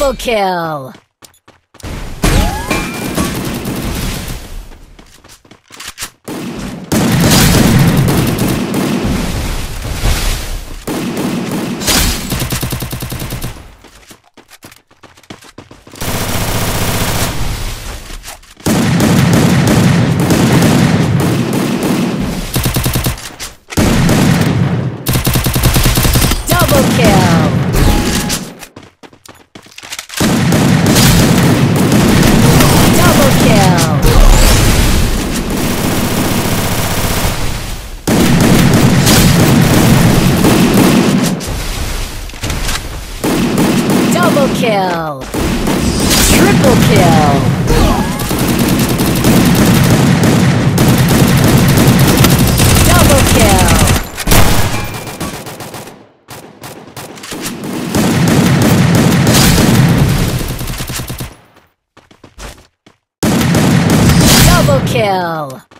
Double kill. Double kill. Double kill. Double kill. Triple kill. Double kill. Double kill.